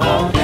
한번